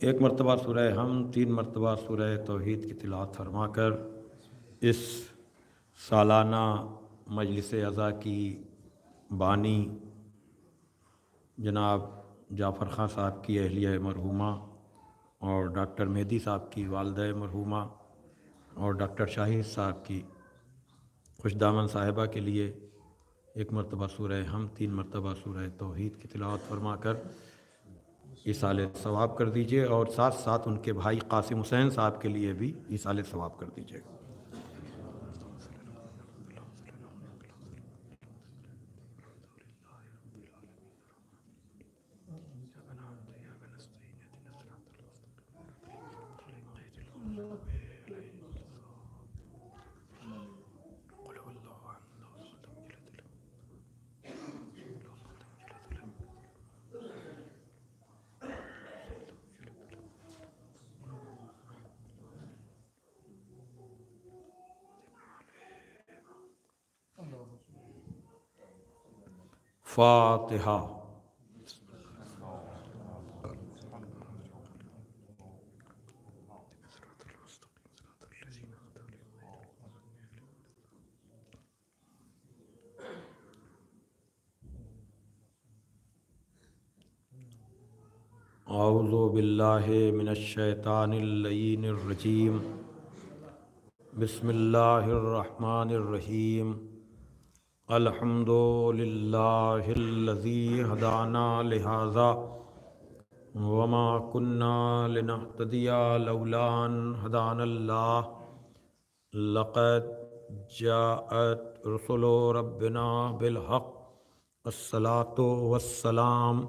ایک مرتبہ سورہ ہم، تین مرتبہ سورہ توحید کی تلاوت فرما کر اس سالانہ مجلس اعضاء کی بانی جناب جعفر خان صاحب کی اہلیہ مرحومہ اور ڈاکٹر مہدی صاحب کی والدہ مرحومہ اور ڈاکٹر شاہد صاحب کی خوش دامن صاحبہ کے لیے ایک مرتبہ سورہ ہم، تین مرتبہ سورہ توحید کی تلاوت فرما کر اصال ثواب کر دیجیے اور ساتھ ساتھ ان کے بھائی قاسم حسین صاحب کے لیے بھی اصال ثواب کر دیجیے گا فاتحہ اعوذ باللہ من الشیطان اللعین الرجیم بسم اللہ الرحمن الرحیم الحمد للہ الذي هدانا لهذا وما كنا لنهتدي لولا ان هدانا الله لقد جاءت رسل ربنا بالحق الصلاة والسلام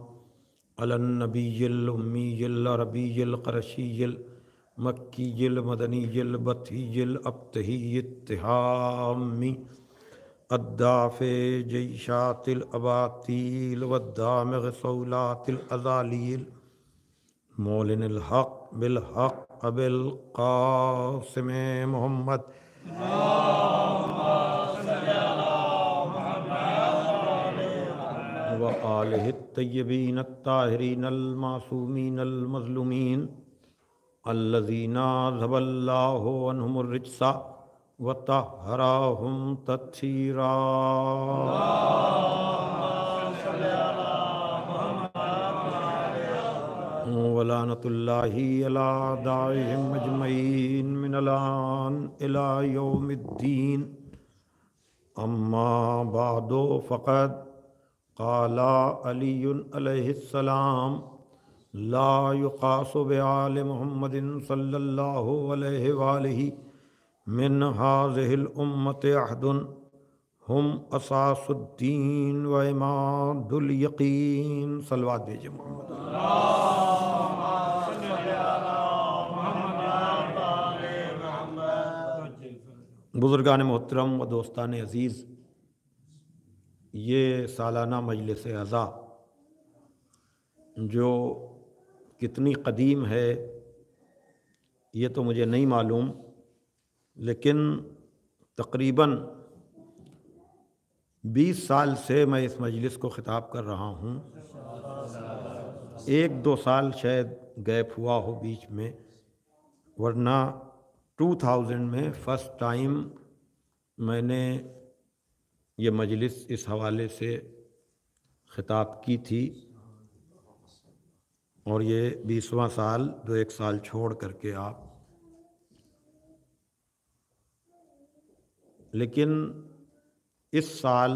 على النبي الأمي العربي القرشي المكي المدني البطي الأبتهي التهامي الدافع جيشات الأباطيل والدامغ صولات الأزاليل مولن الحق بالحق بالقاسم محمد. وآله الطيبين الطاهرين المعصومين المظلومين الذين ذهب الله عنهم الرجس وطهرهم تطهيرا ولعنة الله على أعدائهم أجمعين من الآن إلى يوم الدين أما بعد فقد قال علي عليه السلام لا يقاس بعال محمد صلى الله عليه وآله من هذه الأمة أحد هم أساس الدين وإماد اليقين. صلوات بيجي جی محمد. بزرگان محترم و دوستان عزیز، یہ سالانہ مجلس اعضاء جو کتنی قدیم ہے، یہ تو مجھے نہیں معلوم۔ لیکن تقریباً بیس سال سے میں اس مجلس کو خطاب کر رہا ہوں۔ ایک دو سال شاید گیپ ہوا ہو بیچ میں، ورنہ ٹو تھاؤزنڈ میں فرسٹ ٹائم میں نے یہ مجلس اس حوالے سے خطاب کی تھی۔ اور یہ بیسواں سال دو ایک سال چھوڑ کر کے آپ لیکن اس سال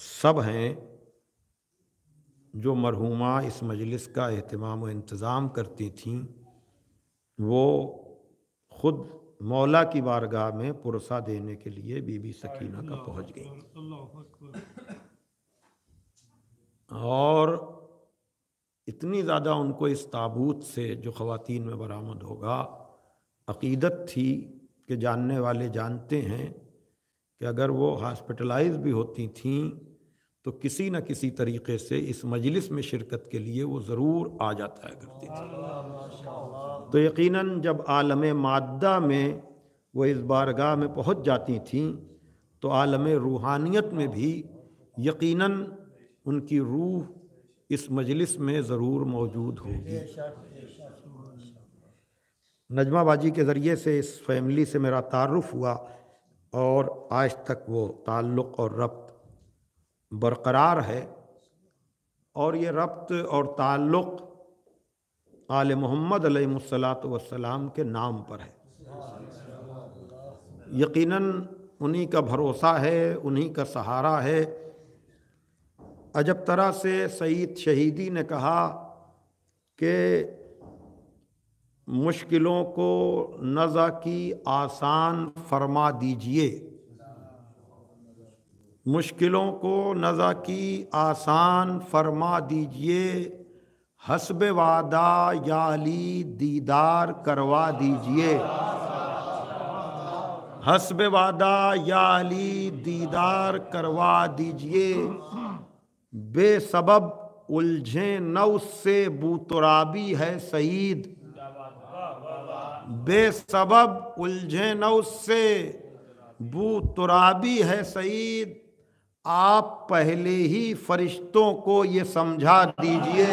سب ہیں جو مرحومہ اس مجلس کا اہتمام و انتظام کرتی تھیں، وہ خود مولا کی بارگاہ میں پرسہ دینے کے لیے بی بی سکینہ کا پہنچ گئی اور اتنی زیادہ ان کو اس تابوت سے جو خواتین میں برآمد ہوگا، عقیدت تھی کہ جاننے والے جانتے ہیں کہ اگر وہ ہاسپٹلائز بھی ہوتی تھیں تو کسی نہ کسی طریقے سے اس مجلس میں شرکت کے لیے وہ ضرور آ جاتا ہے کرتی تھی تو یقیناً جب عالم مادہ میں وہ اس بارگاہ میں پہنچ جاتی تھیں تو عالم روحانیت میں بھی یقیناً ان کی روح اس مجلس میں ضرور موجود ہوگی۔ نجمہ باجی کے ذریعے سے اس فیملی سے میرا تعارف ہوا اور آج تک وہ تعلق اور ربط برقرار ہے اور یہ ربط اور تعلق آل محمد علیہ الصلاۃ والسلام کے نام پر ہے۔ یقیناً انہی کا بھروسہ ہے، انہی کا سہارا ہے۔ عجب طرح سے سعید شہیدی نے کہا کہ مشکلوں کو نزا کی آسان فرما دیجیے۔ مشکلوں کو نزا کی آسان فرما دیجیے۔ حسب وعدہ یا علی دیدار کروا دیجیے۔ حسب وعدہ یا علی دیدار کروا دیجیے۔ بے سبب الجھیں نو سے بوترابی ہے سعید۔ بے سبب الجھن اس سے۔ بو ترابی ہے سعید، آپ پہلے ہی فرشتوں کو یہ سمجھا دیجیے۔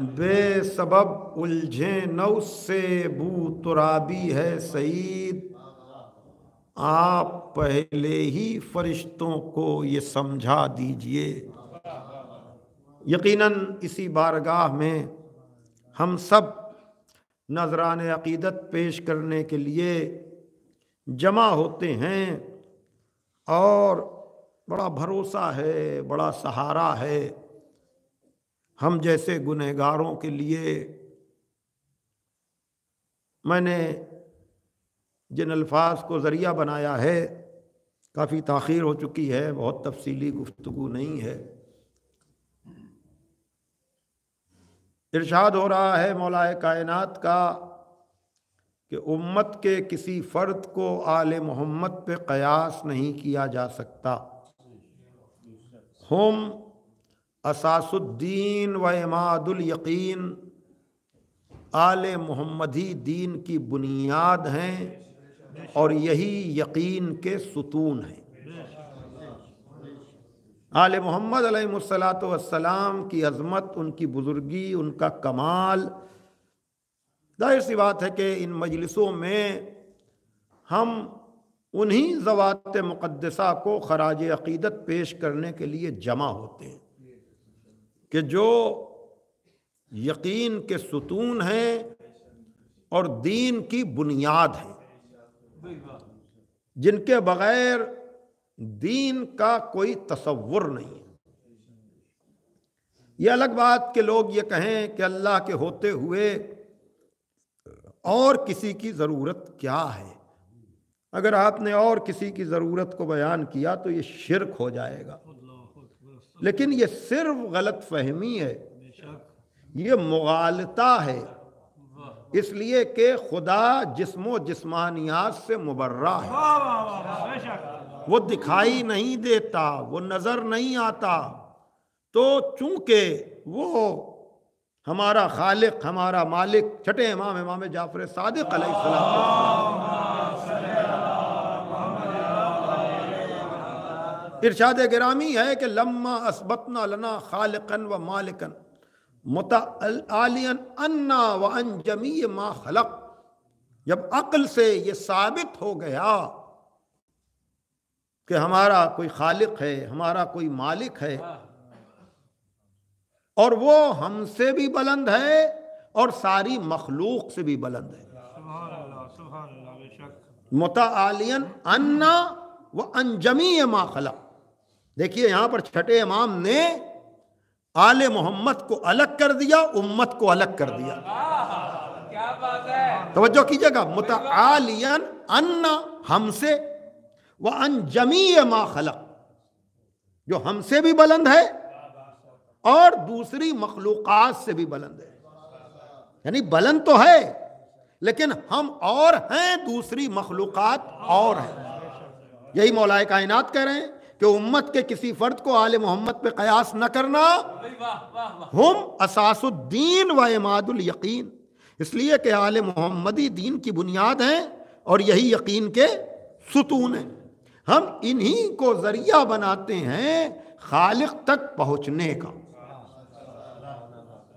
بے سبب الجھن اس سے۔ بو ترابی ہے سعید آپ پہلے ہی فرشتوں کو یہ سمجھا دیجیے۔ یقیناً اسی بارگاہ میں ہم سب نذران عقیدت پیش کرنے کے لیے جمع ہوتے ہیں اور بڑا بھروسہ ہے، بڑا سہارا ہے۔ ہم جیسے گنہگاروں کے لیے میں نے جن الفاظ کو ذریعہ بنایا ہے، کافی تاخیر ہو چکی ہے، بہت تفصیلی گفتگو نہیں ہے۔ ارشاد ہو رہا ہے مولا کائنات کا کہ امت کے کسی فرد کو آل محمد پہ قیاس نہیں کیا جا سکتا۔ ہم اساس الدین و اماد الیقین، آل محمدی دین کی بنیاد ہیں۔ اور یہی یقین کے ستون ہیں۔ آل محمد علیہ السلاۃ والسلام کی عظمت، ان کی بزرگی، ان کا کمال۔ ظاہر سی بات ہے کہ ان مجلسوں میں ہم انہی ضوات مقدسہ کو خراج عقیدت پیش کرنے کے لیے جمع ہوتے ہیں کہ جو یقین کے ستون ہیں اور دین کی بنیاد ہیں۔ جن کے بغیر دین کا کوئی تصور نہیں یہ الگ بات کہ لوگ یہ کہیں کہ اللہ کے ہوتے ہوئے اور کسی کی ضرورت کیا ہے۔ اگر آپ نے اور کسی کی ضرورت کو بیان کیا تو یہ شرک ہو جائے گا۔ لیکن یہ صرف غلط فہمی ہے۔ یہ مغالطہ ہے۔ اس لیے کہ خدا جسم و جسمانیات سے مبرہ ہے۔ وہ دکھائی نہیں دیتا وہ نظر نہیں آتا۔ تو چونکہ وہ ہمارا خالق ہمارا مالک چھٹے امام امام جعفر صادق علیہ السلام۔ ارشاد گرامی ہے کہ لما اسبتنا لنا خالقن و مالکن متعلین انا و انجمی ما خلق۔ جب عقل سے یہ ثابت ہو گیا کہ ہمارا کوئی خالق ہے، ہمارا کوئی مالک ہے، اور وہ ہم سے بھی بلند ہے اور ساری مخلوق سے بھی بلند ہے۔ متعلین انا و انجمی ما خلق۔ دیکھیے یہاں پر چھٹے امام نے آل محمد کو الگ کر دیا امت کو الگ کر دیا۔ توجہ کیجیے گا۔ متعالین ان ہم سے وہ انجمی ما خلق۔ جو ہم سے بھی بلند ہے اور دوسری مخلوقات سے بھی بلند ہے۔ یعنی بلند تو ہے لیکن ہم اور ہیں دوسری مخلوقات اور ہیں۔ یہی مولا کائنات کہہ رہے ہیں۔ کہ امت کے کسی فرد کو آل محمد پہ قیاس نہ کرنا ہم اساس الدین و اماد الیقین۔ اس لیے کہ آل محمدی دین کی بنیاد ہیں اور یہی یقین کے ستون ہیں۔ ہم انہی کو ذریعہ بناتے ہیں خالق تک پہنچنے کا۔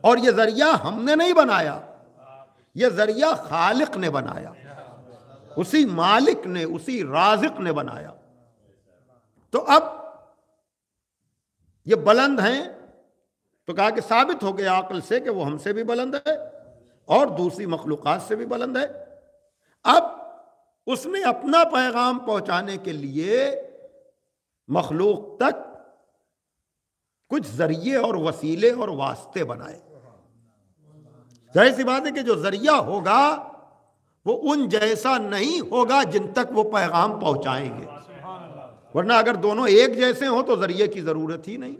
اور یہ ذریعہ ہم نے نہیں بنایا، یہ ذریعہ خالق نے بنایا۔ اسی مالک نے، اسی رازق نے بنایا۔ تو اب یہ بلند ہیں تو کہا کہ ثابت ہو گیا عقل سے کہ وہ ہم سے بھی بلند ہے اور دوسری مخلوقات سے بھی بلند ہے۔ اب اس نے اپنا پیغام پہنچانے کے لیے مخلوق تک کچھ ذریعے اور وسیلے اور واسطے بنائے۔ ظاہر سی بات ہے کہ جو ذریعہ ہوگا وہ ان جیسا نہیں ہوگا جن تک وہ پیغام پہنچائیں گے۔ ورنہ اگر دونوں ایک جیسے ہوں تو ذریعے کی ضرورت ہی نہیں،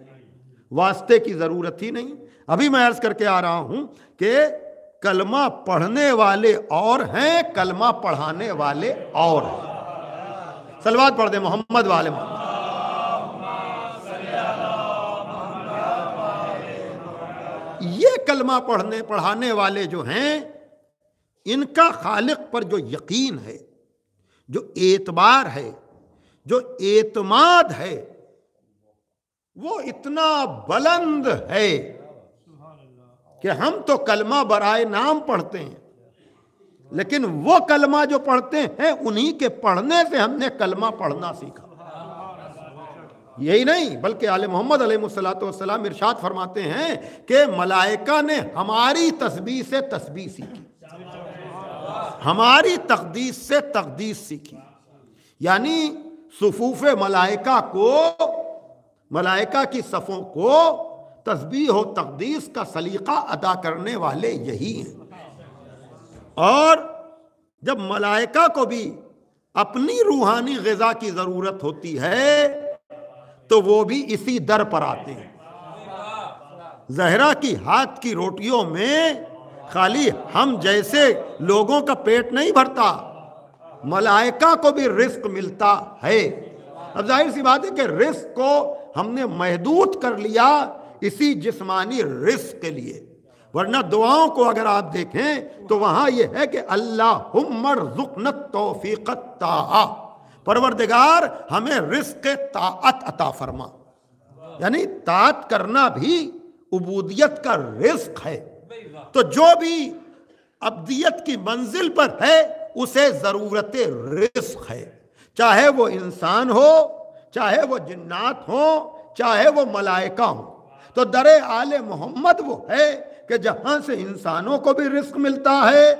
واسطے کی ضرورت ہی نہیں۔ ابھی میں عرض کر کے آ رہا ہوں کہ کلمہ پڑھنے والے اور ہیں، کلمہ پڑھانے والے اور ہیں۔ سلوات پڑھ دیں محمد والے محمد۔ یہ کلمہ پڑھنے، پڑھانے والے جو ہیں، ان کا خالق پر جو یقین ہے، جو اعتبار ہے جو اعتماد ہے، وہ اتنا بلند ہے کہ ہم تو کلمہ برائے نام پڑھتے ہیں۔ لیکن وہ کلمہ جو پڑھتے ہیں، انہی کے پڑھنے سے ہم نے کلمہ پڑھنا سیکھا۔ یہی نہیں، بلکہ علیہ محمد علیہ السلاۃ والسلام ارشاد فرماتے ہیں کہ ملائکہ نے ہماری تسبیح سے تسبیح سیکھی۔ ہماری تقدیس سے تقدیس سیکھی۔ یعنی صفوف ملائکہ کو، ملائکہ کی صفوں کو تسبیح و تقدیس کا سلیقہ ادا کرنے والے یہی ہیں۔ اور جب ملائکہ کو بھی اپنی روحانی غذا کی ضرورت ہوتی ہے، تو وہ بھی اسی در پر آتے ہیں۔ زہرا کی ہاتھ کی روٹیوں میں خالی ہم جیسے لوگوں کا پیٹ نہیں بھرتا ملائکہ کو بھی رزق ملتا ہے۔ اب ظاہر سی بات ہے کہ رزق کو ہم نے محدود کر لیا اسی جسمانی رزق کے لیے۔ ورنہ دعاؤں کو اگر آپ دیکھیں تو وہاں یہ ہے کہ اللہ ذکنت توفیقت پروردگار ہمیں رزق طاعت عطا فرما۔ یعنی طاعت کرنا بھی عبودیت کا رزق ہے۔ تو جو بھی ابدیت کی منزل پر ہے اسے ضرورت رزق ہے۔ چاہے وہ انسان ہو، چاہے وہ جنات ہوں، چاہے وہ ملائکہ ہوں۔ تو در آل محمد وہ ہے کہ جہاں سے انسانوں کو بھی رزق ملتا ہے۔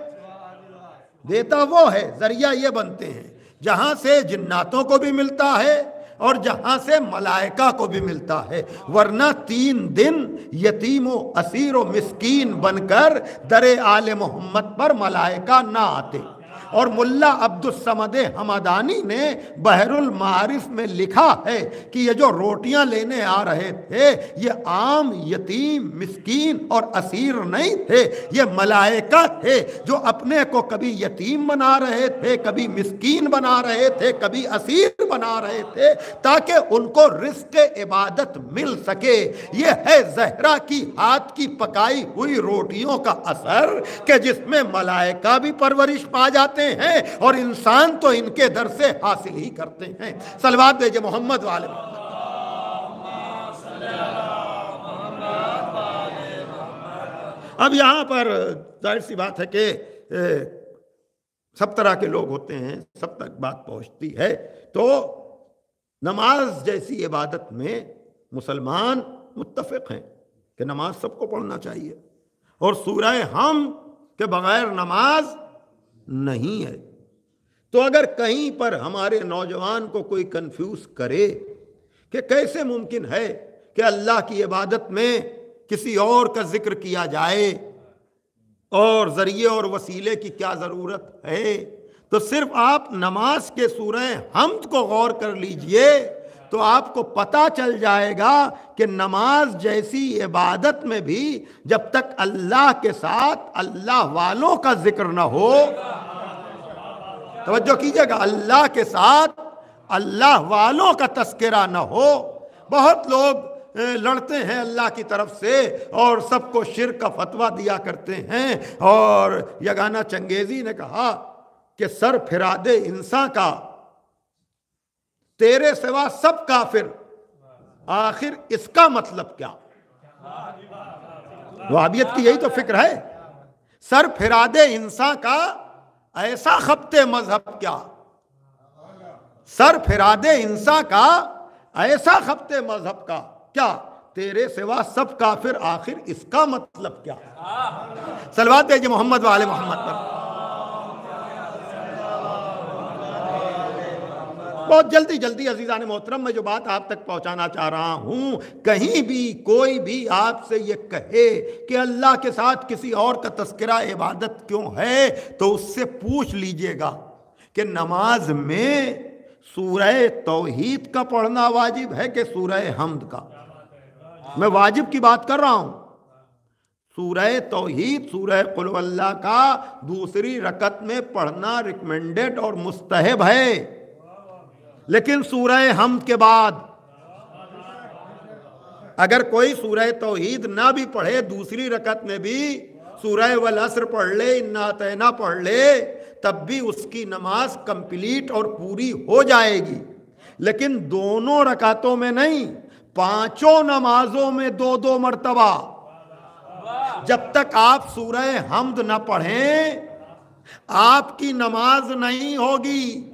دیتا وہ ہے، ذریعہ یہ بنتے ہیں، جہاں سے جناتوں کو بھی ملتا ہے اور جہاں سے ملائکہ کو بھی ملتا ہے۔ ورنہ تین دن یتیم و اسیر و مسکین بن کر در آل محمد پر ملائکہ نہ آتے۔ اور ملا عبد السمد حمدانی نے بحر المعارف میں لکھا ہے کہ یہ جو روٹیاں لینے آ رہے تھے، یہ عام یتیم، مسکین اور اسیر نہیں تھے، یہ ملائکہ تھے جو اپنے کو کبھی یتیم بنا رہے تھے، کبھی مسکین بنا رہے تھے، کبھی اسیر بنا رہے تھے تاکہ ان کو رزق عبادت مل سکے۔ یہ ہے زہرا کی ہاتھ کی پکائی ہوئی روٹیوں کا اثر کہ جس میں ملائکہ بھی پرورش پا جاتے ہیں اور انسان تو ان کے در سے حاصل ہی کرتے ہیں۔ سلوات دے محمد والے۔ اب یہاں پر ظاہر سی بات ہے کہ سب طرح کے لوگ ہوتے ہیں، سب تک بات پہنچتی ہے۔ تو نماز جیسی عبادت میں مسلمان متفق ہیں کہ نماز سب کو پڑھنا چاہیے۔ اور سورہ ہم کے بغیر نماز نہیں ہے۔ تو اگر کہیں پر ہمارے نوجوان کو کوئی کنفیوز کرے کہ کیسے ممکن ہے کہ اللہ کی عبادت میں کسی اور کا ذکر کیا جائے اور ذریعے اور وسیلے کی کیا ضرورت ہے، تو صرف آپ نماز کے سورہ حمد کو غور کر لیجیے۔ تو آپ کو پتا چل جائے گا کہ نماز جیسی عبادت میں بھی جب تک اللہ کے ساتھ اللہ والوں کا ذکر نہ ہو۔ توجہ کیجیے گا، اللہ کے ساتھ اللہ والوں کا تذکرہ نہ ہو۔ بہت لوگ لڑتے ہیں اللہ کی طرف سے اور سب کو شرک کا فتویٰ دیا کرتے ہیں۔ اور یگانا چنگیزی نے کہا کہ سر پھرا دے انسان کا۔ تیرے سوا سب کافر۔ آخر اس کا مطلب کیا؟ وابیت کی یہی تو فکر ہے۔ سر پھرا دے انسان کا، ایسا خبتے مذہب کیا؟ سر پھرا دے انسان کا، ایسا خبتے مذہب کا۔ کیا؟ تیرے سوا سب کافر، آخر اس کا مطلب کیا؟ سلوات جی محمد والے محمد پر۔ بہت جلدی جلدی عزیزان محترم، میں جو بات آپ تک پہنچانا چاہ رہا ہوں، کہیں بھی کوئی بھی آپ سے یہ کہے کہ اللہ کے ساتھ کسی اور کا تذکرہ عبادت کیوں ہے، تو اس سے پوچھ لیجیے گا کہ نماز میں سورہ توحید کا پڑھنا واجب ہے کہ سورہ حمد کا؟ میں واجب کی بات کر رہا ہوں۔ سورہ توحید، سورہ قلو اللہ کا دوسری رکت میں پڑھنا ریکمینڈڈ اور مستحب ہے۔ لیکن سورہ حمد کے بعد اگر کوئی سورہ توحید نہ بھی پڑھے، دوسری رکت میں بھی سورہ والعصر پڑھ لے تینا پڑھ لے، تب بھی اس کی نماز کمپلیٹ اور پوری ہو جائے گی۔ لیکن دونوں رکعتوں میں نہیں، پانچوں نمازوں میں دو دو مرتبہ۔ جب تک آپ سورہ حمد نہ پڑھیں، آپ کی نماز نہیں ہوگی۔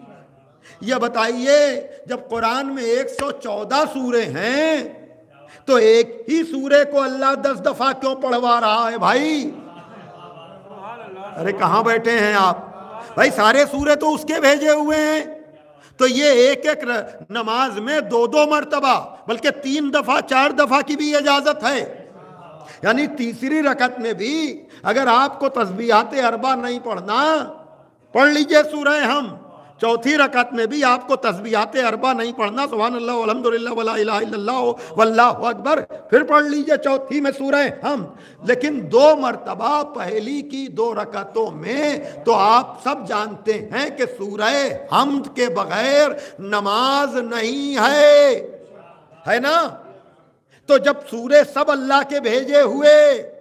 یہ بتائیے، جب قرآن میں ایک سو چودہ سورے ہیں، تو ایک ہی سورے کو اللہ دس دفعہ کیوں پڑھوا رہا ہے بھائی؟ ارے، کہاں بیٹھے ہیں آپ؟ بھائی، سارے سورے تو اس کے بھیجے ہوئے ہیں۔ تو یہ ایک ایک نماز میں دو دو مرتبہ، بلکہ تین دفعہ، چار دفعہ کی بھی اجازت ہے۔ یعنی تیسری رکعت میں بھی اگر آپ کو تسبیحات اربا نہیں پڑھنا، پڑھ لیجیے سورہ ہم۔ چوتھی رکعت میں بھی آپ کو تسبیحات اربا نہیں پڑھنا، سبحان اللہ الحمد للہ ولا الہ الا اللہ، واللہ اکبر، پھر پڑھ لیجیے چوتھی میں سورہ ہم لیکن دو مرتبہ پہلی کی دو رکعتوں میں تو آپ سب جانتے ہیں کہ سورہ حمد کے بغیر نماز نہیں ہے۔ ہے نا؟ تو جب سورہ سب اللہ کے بھیجے ہوئے،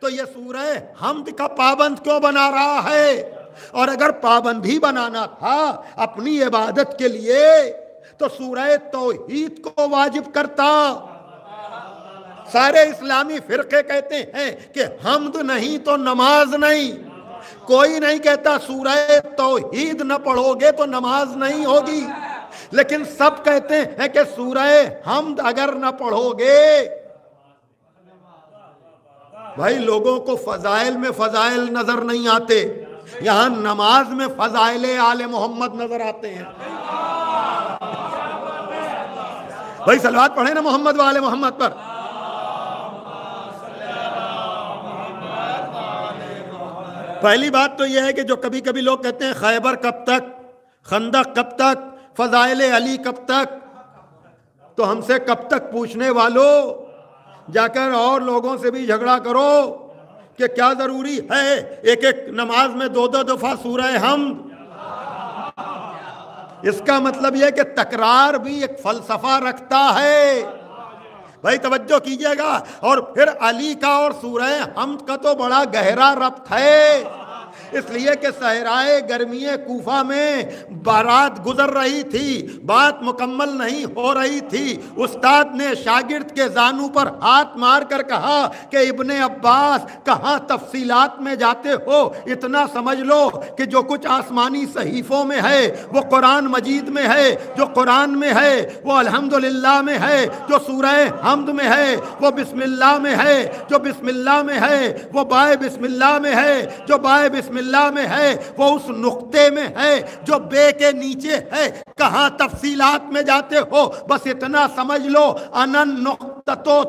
تو یہ سورہ حمد کا پابند کیوں بنا رہا ہے؟ اور اگر پابندی بنانا تھا اپنی عبادت کے لیے، تو سورہ توحید کو واجب کرتا۔ سارے اسلامی فرقے کہتے ہیں کہ حمد نہیں تو نماز نہیں۔ کوئی نہیں کہتا سورہ توحید نہ پڑھو گے تو نماز نہیں ہوگی۔ لیکن سب کہتے ہیں کہ سورہ حمد اگر نہ پڑھو گے، بھائی لوگوں کو فضائل میں فضائل نظر نہیں آتے۔ یہاں نماز میں فضائل آل محمد نظر آتے ہیں۔ بھائی سلوات پڑھیں نا محمد والے محمد پر۔ پہلی بات تو یہ ہے کہ جو کبھی کبھی لوگ کہتے ہیں خیبر کب تک، خندق کب تک، فضائل علی کب تک، تو ہم سے کب تک پوچھنے والوں جا کر اور لوگوں سے بھی جھگڑا کرو۔ کہ کیا ضروری ہے ایک ایک نماز میں دو دو دفعہ سورہ حمد؟ اس کا مطلب یہ کہ تکرار بھی ایک فلسفہ رکھتا ہے۔ بھائی توجہ کیجیے گا۔ اور پھر علی کا اور سورہ حمد کا تو بڑا گہرا ربط ہے۔ اس لیے کہ صحرائے گرمی کوفہ میں بارات گزر رہی تھی، بات مکمل نہیں ہو رہی تھی۔ استاد نے شاگرد کے زانو پر ہاتھ مار کر کہا کہ ابن عباس کہاں تفصیلات میں جاتے ہو؟ اتنا سمجھ لو کہ جو کچھ آسمانی صحیفوں میں ہے، وہ قرآن مجید میں ہے۔ جو قرآن میں ہے، وہ الحمدللہ میں ہے۔ جو سورہ حمد میں ہے، وہ بسم اللہ میں ہے۔ جو بسم اللہ میں ہے، وہ بائے بسم اللہ میں ہے۔ جو بائے بسم اللہ میں ہے، وہ اس نقطے میں ہے جو بے کے نیچے ہے۔ کہاں تفصیلات میں جاتے ہو؟ بس اتنا سمجھ لو، انن نقطتو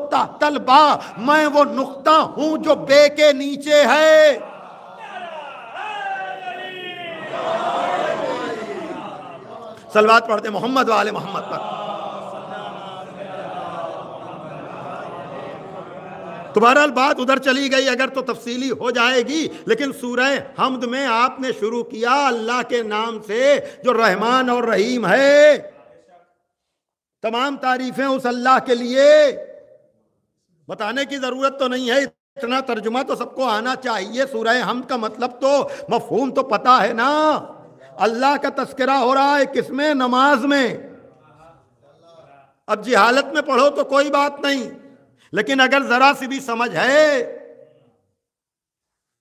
با میں وہ نقطہ ہوں جو بے کے نیچے ہے۔ سلوات پڑھتے محمد والے محمد پر۔ تو بہرحال بات ادھر چلی گئی، اگر تو تفصیلی ہو جائے گی۔ لیکن سورہ حمد میں آپ نے شروع کیا اللہ کے نام سے، جو رحمان اور رحیم ہے۔ تمام تعریفیں اس اللہ کے لیے۔ بتانے کی ضرورت تو نہیں ہے، اتنا ترجمہ تو سب کو آنا چاہیے۔ سورہ حمد کا مطلب تو، مفہوم تو پتا ہے نا۔ اللہ کا تذکرہ ہو رہا ہے کس میں؟ نماز میں۔ اب جہالت میں پڑھو تو کوئی بات نہیں۔ لیکن اگر ذرا سی بھی سمجھ ہے،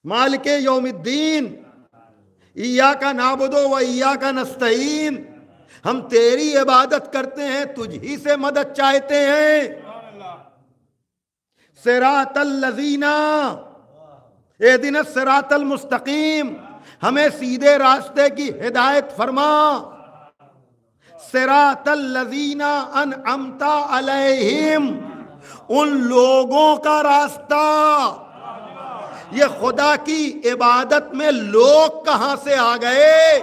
مالک یوم الدین ایا کا نابدو و ایا کا نستعین، ہم تیری عبادت کرتے ہیں، تجھ ہی سے مدد چاہتے ہیں۔ سرات الزینہ اے دن سرات المستقیم، ہمیں سیدھے راستے کی ہدایت فرما۔ سرات الزینہ ان امتا علیہم ان لوگوں کا راستہ۔ یہ خدا کی عبادت میں لوگ کہاں سے آ گئے؟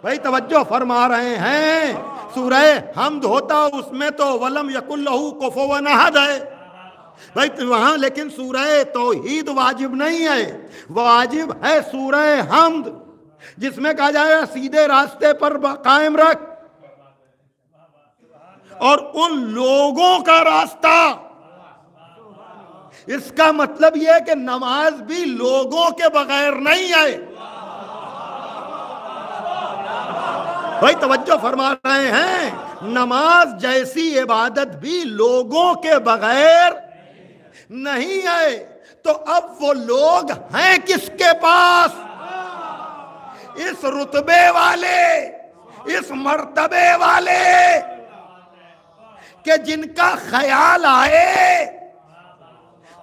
بھائی توجہ فرما رہے ہیں۔ سورہ حمد ہوتا، اس میں تو ولم یق اللہ کفو ہے۔ بھائی وہاں، لیکن سورہ توحید واجب نہیں ہے۔ واجب ہے سورہ حمد، جس میں کہا جائے سیدھے راستے پر قائم رکھ۔ اور ان لوگوں کا راستہ۔ اس کا مطلب یہ کہ نماز بھی لوگوں کے بغیر نہیں ہے بھائی توجہ فرما رہے ہیں۔ نماز جیسی عبادت بھی لوگوں کے بغیر نہیں ہے تو اب وہ لوگ ہیں کس کے پاس؟ اس رتبے والے، اس مرتبے والے۔ کہ جن کا خیال آئے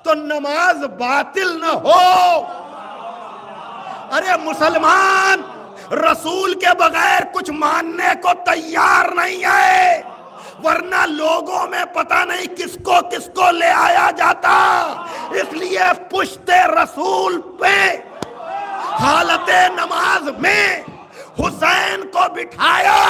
تو نماز باطل نہ ہو۔ ارے مسلمان، رسول کے بغیر کچھ ماننے کو تیار نہیں ہے، ورنہ لوگوں میں پتہ نہیں کس کو کس کو لے آیا جاتا۔ اس لیے پشتے رسول پہ حالت نماز میں حسین کو بٹھایا۔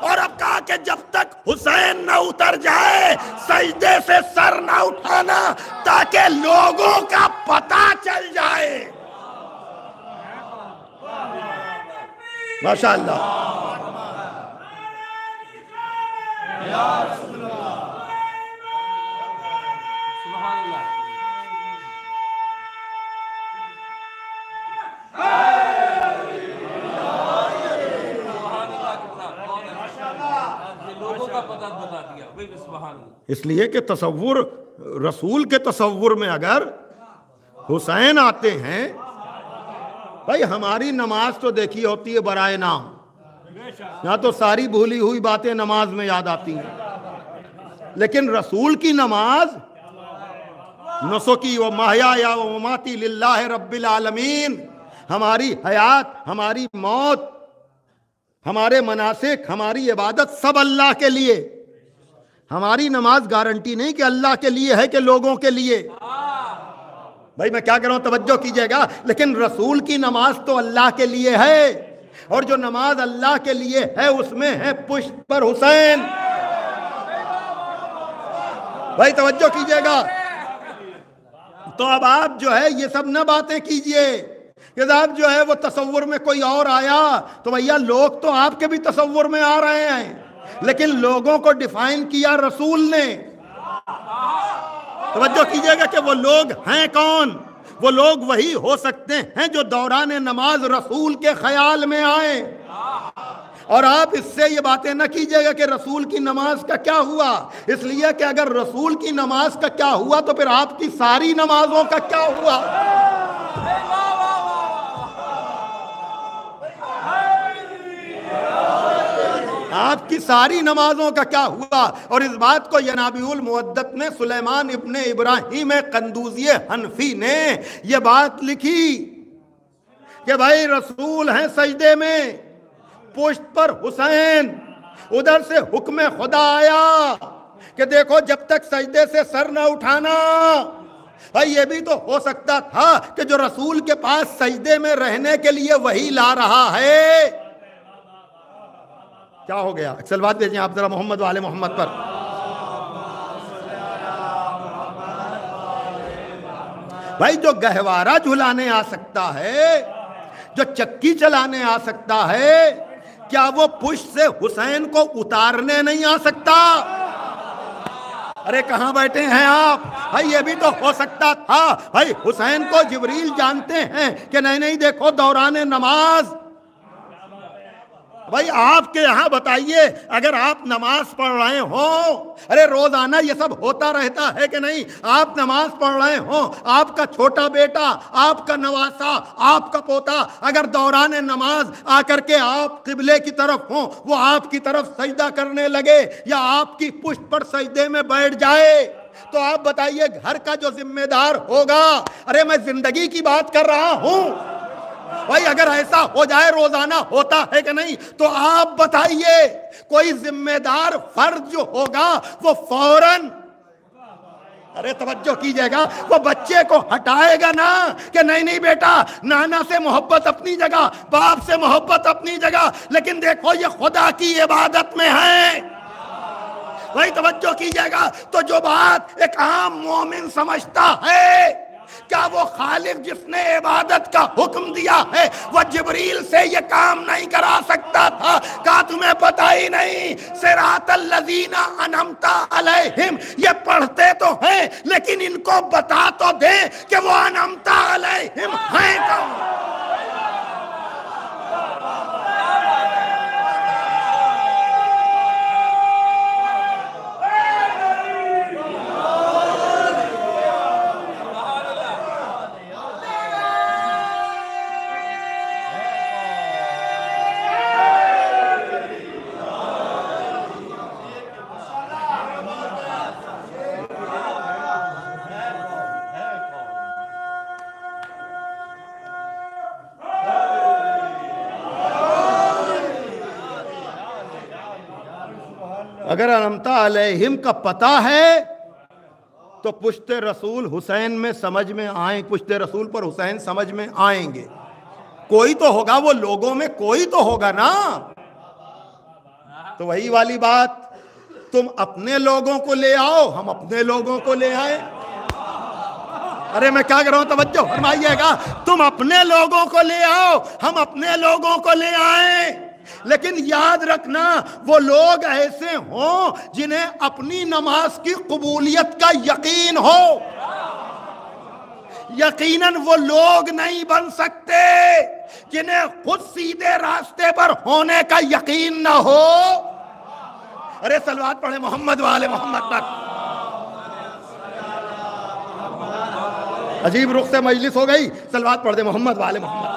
اور اب کہا کہ جب تک حسین نہ اتر جائے، سجدے سے سر نہ اٹھانا، تاکہ لوگوں کا پتا چل جائے۔ ماشاء اللہ اس لیے کہ تصور، رسول کے تصور میں اگر حسین آتے ہیں، بھائی ہماری نماز تو دیکھی ہوتی ہے برائے نام۔ یہاں تو ساری بھولی ہوئی باتیں نماز میں یاد آتی ہیں۔ لیکن رسول کی نماز نسخی و ماہیا یا مماتی للہ رب العالمین۔ ہماری حیات، ہماری موت، ہمارے مناسک، ہماری عبادت سب اللہ کے لیے۔ ہماری نماز گارنٹی نہیں کہ اللہ کے لیے ہے کہ لوگوں کے لیے۔ بھائی میں کیا کروں توجہ کیجیے گا۔ لیکن رسول کی نماز تو اللہ کے لیے ہے۔ اور جو نماز اللہ کے لیے ہے، اس میں ہے پشت پر حسین۔ بھائی توجہ کیجیے گا۔ تو اب آپ جو ہے، یہ سب نہ باتیں کیجیے کہ صاحب جو ہے، وہ تصور میں کوئی اور آیا۔ تو بھیا، لوگ تو آپ کے بھی تصور میں آ رہے ہیں۔ لیکن لوگوں کو ڈیفائن کیا رسول نے؟ توجہ کیجیے گا کہ وہ لوگ ہیں کون؟ وہ لوگ وہی ہو سکتے ہیں جو دوران نماز رسول کے خیال میں آئے۔ اور آپ اس سے یہ باتیں نہ کیجیے گا کہ رسول کی نماز کا کیا ہوا۔ اس لیے کہ اگر رسول کی نماز کا کیا ہوا تو پھر آپ کی ساری نمازوں کا کیا ہوا؟ آپ کی ساری نمازوں کا کیا ہوا؟ اور اس بات کو ینابی المعدت نے سلیمان ابن ابراہیم قندوزی حنفی نے یہ بات لکھی کہ بھائی رسول ہیں سجدے میں، پشت پر حسین، ادھر سے حکم خدا آیا کہ دیکھو جب تک سجدے سے سر نہ اٹھانا۔ بھائی یہ بھی تو ہو سکتا تھا کہ جو رسول کے پاس سجدے میں رہنے کے لیے وہی لا رہا ہے۔ کیا ہو گیا؟ اکثر بات بھیجیں آپ ذرا محمد والے محمد پر۔ بھائی، جو گہوارہ جھلانے آ سکتا ہے، جو چکی چلانے آ سکتا ہے، کیا وہ پشت سے حسین کو اتارنے نہیں آ سکتا؟ ارے، کہاں بیٹھے ہیں آپ؟ بھائی، یہ بھی تو ہو سکتا تھا۔ بھائی، حسین کو جبریل جانتے ہیں کہ نہیں نہیں، دیکھو، دوران نماز۔ بھائی آپ کے یہاں بتائیے، اگر آپ نماز پڑھ رہے ہوں، ارے روزانہ یہ سب ہوتا رہتا ہے کہ نہیں؟ آپ نماز پڑھ رہے ہوں، آپ کا چھوٹا بیٹا، آپ کا نواسا، آپ کا پوتا، اگر دوران نماز آ کر کے آپ قبلے کی طرف ہوں، وہ آپ کی طرف سجدہ کرنے لگے یا آپ کی پشت پر سجدے میں بیٹھ جائے؟ تو آپ بتائیے، گھر کا جو ذمہ دار ہوگا، ارے میں زندگی کی بات کر رہا ہوں بھائی اگر ایسا ہو جائے روزانہ ہوتا ہے کہ نہیں، تو آپ بتائیے، کوئی ذمہ دار فرد جو ہوگا، وہ فوراً، ارے توجہ کیجیے گا، وہ بچے کو ہٹائے گا نا کہ نہیں نہیں بیٹا، نانا سے محبت اپنی جگہ، باپ سے محبت اپنی جگہ، لیکن دیکھو یہ خدا کی عبادت میں ہے۔ وہی توجہ کیجیے گا، تو جو بات ایک عام مومن سمجھتا ہے کیا وہ خالق جس نے عبادت کا حکم دیا ہے؟ وہ جبریل سے یہ کام نہیں کرا سکتا تھا۔ کہا تمہیں پتا ہی نہیں؟ سرات الذین انمتا علیہم۔ یہ پڑھتے تو ہیں، لیکن ان کو بتا تو دیں کہ وہ انمتا علیہم ہیں کون؟ اگر علمتا علیہم کا پتا ہے، تو پشت رسول حسین میں سمجھ میں آئیں، پشت رسول پر حسین سمجھ میں آئیں گے۔ کوئی تو ہوگا، وہ لوگوں میں کوئی تو ہوگا نا۔ تو وہی والی بات، تم اپنے لوگوں کو لے آؤ، ہم اپنے لوگوں کو لے آئے ارے، میں کیا کر رہا ہوں؟ توجہ فرمائیے گا۔ تم اپنے لوگوں کو لے آؤ، ہم اپنے لوگوں کو لے آئیں۔ لیکن یاد رکھنا، وہ لوگ ایسے ہوں جنہیں اپنی نماز کی قبولیت کا یقین ہو۔ یقیناً وہ لوگ نہیں بن سکتے جنہیں خود سیدھے راستے پر ہونے کا یقین نہ ہو۔ ارے سلوات پڑھے محمد والے محمد پر عجیب رخ سے مجلس ہو گئی۔ سلوات پڑھ دے محمد والے محمد۔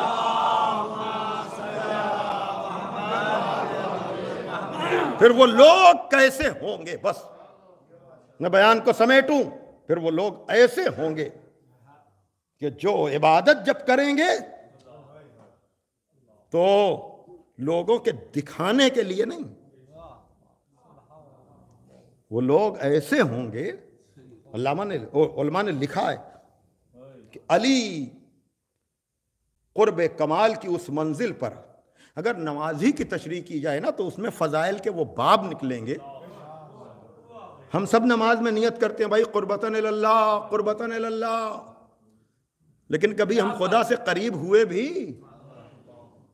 پھر وہ لوگ کیسے ہوں گے؟ بس میں بیان کو سمیٹوں، پھر وہ لوگ ایسے ہوں گے کہ جو عبادت جب کریں گے تو لوگوں کے دکھانے کے لیے نہیں، وہ لوگ ایسے ہوں گے، علامہ نے، علماء نے لکھا ہے کہ علی قرب کمال کی اس منزل پر اگر نمازی کی تشریح کی جائے نا تو اس میں فضائل کے وہ باب نکلیں گے۔ ہم سب نماز میں نیت کرتے ہیں بھائی قربتاً اللہ قربتاً اللہ لیکن کبھی ہم خدا سے قریب ہوئے بھی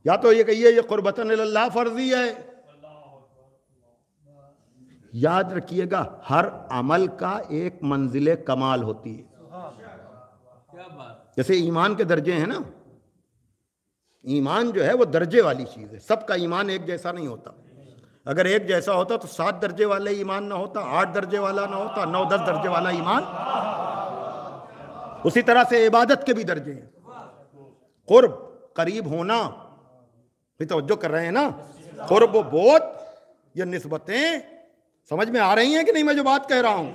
یا تو یہ کہیے یہ قربتاً اللہ فرضی ہے۔ یاد رکھیے گا ہر عمل کا ایک منزل کمال ہوتی ہے۔ جیسے ایمان کے درجے ہیں نا۔ ایمان جو ہے وہ درجے والی چیز ہے۔ سب کا ایمان ایک جیسا نہیں ہوتا۔ اگر ایک جیسا ہوتا تو سات درجے والے ایمان نہ ہوتا، آٹھ درجے والا نہ ہوتا، نو دس درجے والا ایمان۔ اسی طرح سے عبادت کے بھی درجے ہیں۔ قرب، قریب ہونا بھی توجہ کر رہے ہیں نا؟ قرب و بوت یہ نسبتیں سمجھ میں آ رہی ہیں کہ نہیں؟ میں جو بات کہہ رہا ہوں۔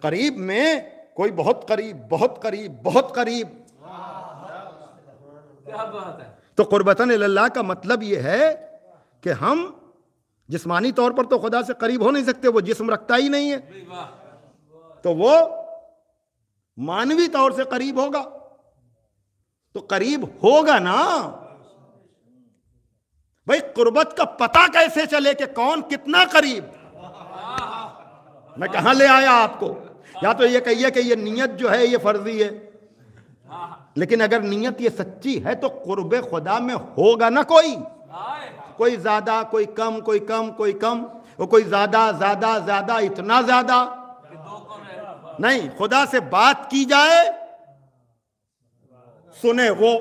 قریب میں کوئی بہت قریب بہت قریب بہت قریب۔ تو قربتاً اللہ کا مطلب یہ ہے کہ ہم جسمانی طور پر تو خدا سے قریب ہو نہیں سکتے وہ جسم رکھتا ہی نہیں ہے۔ تو وہ مانوی طور سے قریب ہوگا۔ تو قریب ہوگا نا؟ بھائی قربت کا پتا کیسے چلے کہ کون کتنا قریب؟ میں کہاں لے آیا آپ کو؟ یا تو یہ کہیے کہ یہ نیت جو ہے یہ فرضی ہے۔ لیکن اگر نیت یہ سچی ہے تو قرب خدا میں ہوگا نہ کوئی؟ کوئی زیادہ، کوئی کم کوئی کم کوئی کم وہ کوئی زیادہ زیادہ زیادہ، اتنا زیادہ؟ نہیں، خدا سے بات کی جائے، سنے وہ۔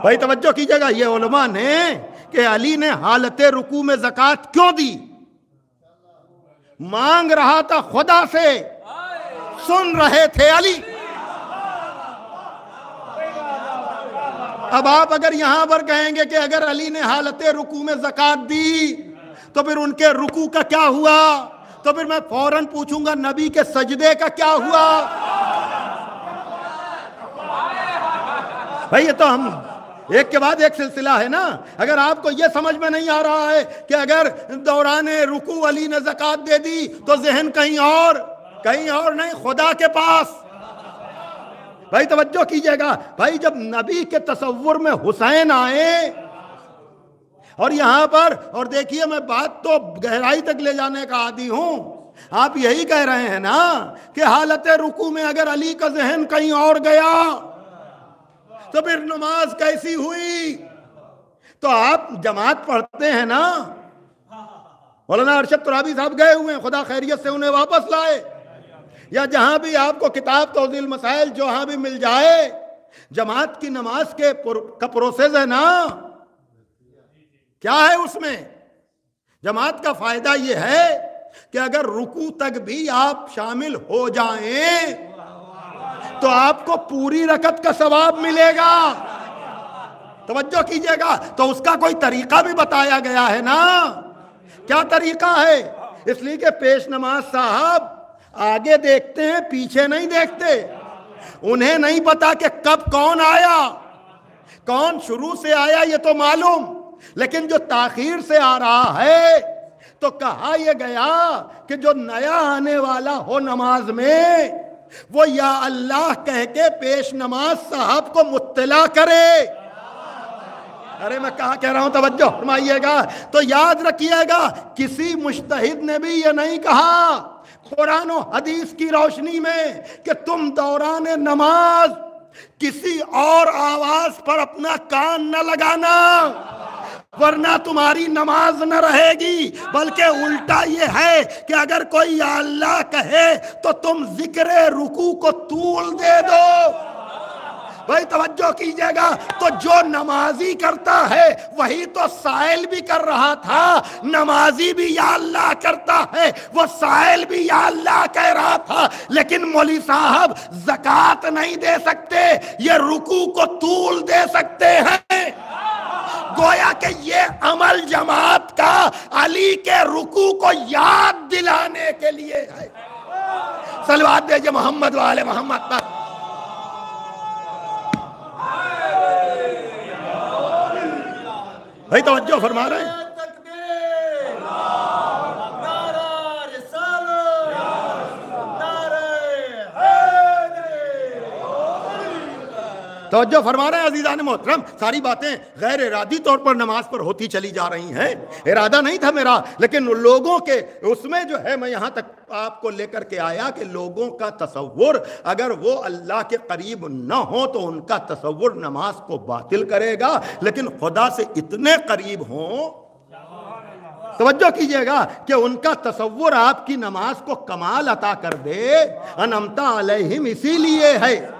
بھائی توجہ کیجیے گا، یہ علماء نے کہ علی نے حالت رکو میں زکات کیوں دی؟ مانگ رہا تھا خدا سے۔ سن رہے تھے علی۔ اب آپ اگر یہاں پر کہیں گے کہ اگر علی نے حالت رکو میں زکات دی، تو پھر ان کے رکو کا کیا ہوا؟ تو پھر میں فوراً پوچھوں گا نبی کے سجدے کا کیا ہوا؟ بھائی، یہ تو ہم ایک کے بعد ایک سلسلہ ہے نا؟ اگر آپ کو یہ سمجھ میں نہیں آ رہا ہے کہ اگر دوران رکو علی نے زکات دے دی، تو ذہن کہیں اور کہیں اور نہیں، خدا کے پاس۔ بھائی توجہ کیجیے گا۔ بھائی جب نبی کے تصور میں حسین آئے اور یہاں پر، اور دیکھیے میں بات تو گہرائی تک لے جانے کا عادی ہوں۔ آپ یہی کہہ رہے ہیں نا کہ حالت رکو میں اگر علی کا ذہن کہیں اور گیا تو پھر نماز کیسی ہوئی؟ تو آپ جماعت پڑھتے ہیں نا؟ مولانا ارشد ترابی صاحب گئے ہوئے ہیں، خدا خیریت سے انہیں واپس لائے۔ یا جہاں بھی آپ کو کتاب توزیل مسائل جہاں بھی مل جائے، جماعت کی نماز کے کا پروسیس ہے نا؟ کیا ہے اس میں؟ جماعت کا فائدہ یہ ہے کہ اگر رکو تک بھی آپ شامل ہو جائیں، تو آپ کو پوری رکت کا ثواب ملے گا۔ توجہ کیجیے گا۔ تو اس کا کوئی طریقہ بھی بتایا گیا ہے نا؟ کیا طریقہ ہے؟ اس لیے کہ پیش نماز صاحب آگے دیکھتے ہیں، پیچھے نہیں دیکھتے۔ انہیں نہیں پتا کہ کب کون آیا۔ کون شروع سے آیا یہ تو معلوم، لیکن جو تاخیر سے آ رہا ہے، تو کہا یہ گیا کہ جو نیا آنے والا ہو نماز میں، وہ یا اللہ کہہ کے پیش نماز صاحب کو مطلع کرے۔ ارے میں کہا کہہ رہا ہوں، توجہ فرمائیے گا۔ تو یاد رکھیے گا، کسی مشتحد نے بھی یہ نہیں کہا۔ قرآن و حدیث کی روشنی میں کہ تم دوران نماز کسی اور آواز پر اپنا کان نہ لگانا، ورنہ تمہاری نماز نہ رہے گی، بلکہ الٹا یہ ہے کہ اگر کوئی یا اللہ کہے تو تم ذکر رکو کو طول دے دو۔ بھائی توجہ کیجیے گا، تو جو نمازی کرتا ہے، وہی تو سائل بھی کر رہا تھا۔ نمازی بھی یا اللہ کرتا ہے، وہ سائل بھی یا اللہ کہہ رہا تھا۔ لیکن مولی صاحب زکات نہیں دے سکتے، یہ رکو کو طول دے سکتے ہیں۔ گویا کہ یہ عمل جماعت کا علی کے رکو کو یاد دلانے کے لیے ہے۔ سلوات دیجیے جی محمد والے محمد پر۔ بھائی توجہ فرما رہے ہیں۔ توجہ فرما رہے ہیں عزیزان محترم، ساری باتیں غیر ارادی طور پر نماز پر ہوتی چلی جا رہی ہیں۔ ارادہ نہیں تھا میرا، لیکن لوگوں کے، اس میں جو ہے، میں یہاں تک آپ کو لے کر کے آیا کہ لوگوں کا تصور، اگر وہ اللہ کے قریب نہ ہو تو ان کا تصور نماز کو باطل کرے گا۔ لیکن خدا سے اتنے قریب ہوں، توجہ کیجیے گا کہ ان کا تصور آپ کی نماز کو کمال عطا کر دے۔ انمتا علیہم اسی لیے ہے۔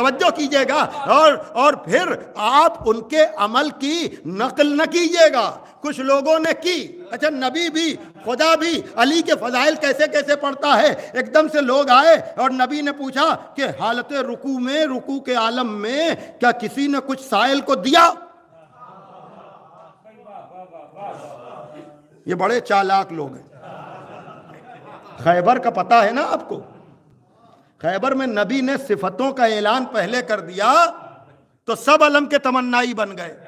توجہ کیجیے گا اور اور پھر آپ ان کے عمل کی نقل نہ کیجیے گا۔ کچھ لوگوں نے کی۔ اچھا نبی بھی، خدا بھی علی کے فضائل کیسے کیسے پڑھتا ہے؟ ایک دم سے لوگ آئے اور نبی نے پوچھا کہ حالت رکو میں رکو کے عالم میں کیا کسی نے کچھ سائل کو دیا؟ یہ بڑے چالاک لوگ ہیں۔ خیبر کا پتہ ہے نا آپ کو؟ خیبر میں نبی نے صفتوں کا اعلان پہلے کر دیا تو سب علم کے تمنائی بن گئے۔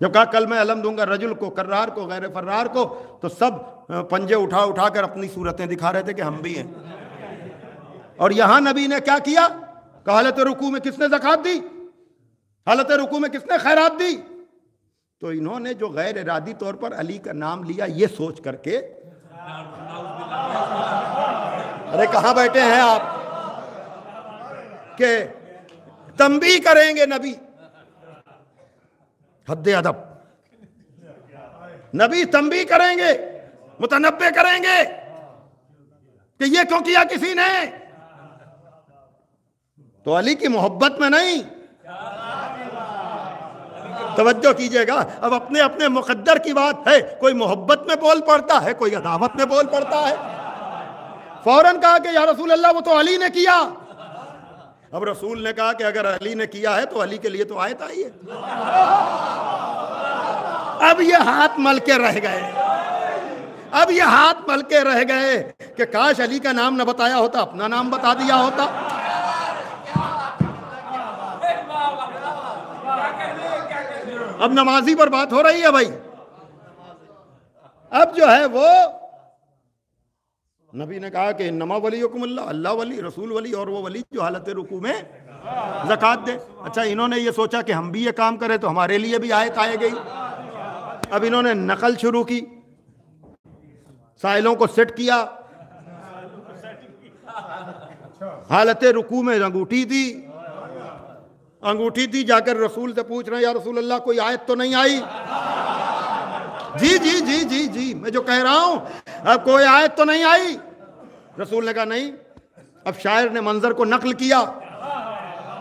جب کہا کل میں علم دوں گا رجل کو، کرار کو، غیر فرار کو، تو سب پنجے اٹھا اٹھا کر اپنی صورتیں دکھا رہے تھے کہ ہم بھی ہیں۔ اور یہاں نبی نے کیا کیا؟ کہ حالت رکو میں کس نے زکات دی؟ حالت رکو میں کس نے خیرات دی؟ تو انہوں نے جو غیر ارادی طور پر علی کا نام لیا، یہ سوچ کر کے ارے کہاں بیٹھے ہیں آپ؟ کہ تنبی کریں گے نبی۔ حد ادب۔ نبی تنبی کریں گے متنبع کریں گے۔ کہ یہ کیوں کیا کسی نے؟ تو علی کی محبت میں نہیں۔ توجہ کیجیے گا۔ اب اپنے اپنے مقدر کی بات ہے۔ کوئی محبت میں بول پڑتا ہے، کوئی عداوت میں بول پڑتا ہے۔ فوراً کہا کہ یا رسول اللہ وہ تو علی نے کیا۔ اب رسول نے کہا کہ اگر علی نے کیا ہے تو علی کے لیے تو آیت آئی ہے۔ اب یہ ہاتھ مل کے رہ گئے۔ اب یہ ہاتھ مل کے رہ گئے کہ کاش علی کا نام نہ بتایا ہوتا اپنا نام بتا دیا ہوتا۔ اب نمازی پر بات ہو رہی ہے بھائی۔ اب جو ہے وہ نبی نے کہا کہ نما ولی حکم اللہ اللہ ولی، رسول ولی، اور وہ ولی جو حالت رکو میں زکات دے۔ اچھا انہوں نے یہ سوچا کہ ہم بھی یہ کام کریں تو ہمارے لیے بھی آیت آئے گئی۔ اب انہوں نے نقل شروع کی، سائلوں کو سیٹ کیا۔ حالت رکو میں انگوٹھی دی۔ انگوٹھی دی جا کر رسول سے پوچھ رہے ہیں، یا رسول اللہ، کوئی آیت تو نہیں آئی؟ جی جی جی جی جی میں جو کہہ رہا ہوں، اب کوئی آیت تو نہیں آئی؟ رسول نے کہا نہیں۔ اب شاعر نے منظر کو نقل کیا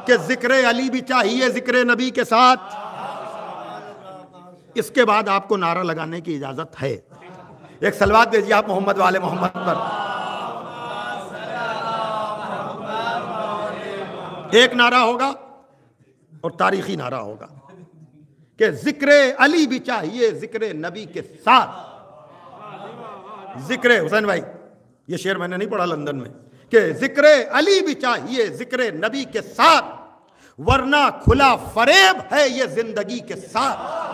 کہ ذکر علی بھی چاہیے ذکر نبی کے ساتھ۔ اس کے بعد آپ کو نعرہ لگانے کی اجازت ہے۔ ایک سلوات دیجیے آپ محمد والے محمد پر۔ ایک نعرہ ہوگا اور تاریخی نعرہ ہوگا۔ کہ ذکر علی بھی چاہیے، ذکر نبی کے ساتھ۔ ذکر حسین بھائی، یہ شعر میں نے نہیں پڑھا لندن میں۔ کہ ذکر علی بھی چاہیے، ذکر نبی کے ساتھ۔ ورنہ کھلا فریب ہے یہ زندگی کے ساتھ۔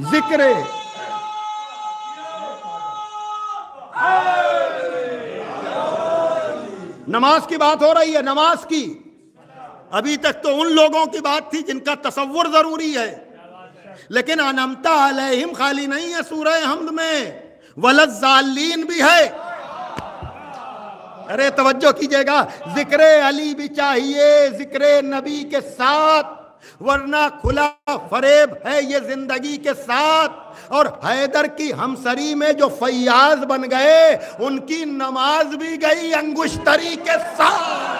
ذکر نماز کی بات ہو رہی ہے، نماز کی۔ ابھی تک تو ان لوگوں کی بات تھی جن کا تصور ضروری ہے۔ لیکن انمتا علیہم خالی نہیں ہے سورہ حمد میں۔ ولزالین بھی ہے۔ ارے توجہ کیجیے گا۔ ذکر علی بھی چاہیے، ذکر نبی کے ساتھ۔ ورنہ کھلا فریب ہے یہ زندگی کے ساتھ۔ اور حیدر کی ہمسری میں جو فیاض بن گئے، ان کی نماز بھی گئی انگشتری کے ساتھ۔